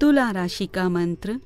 तुला राशि का मंत्र।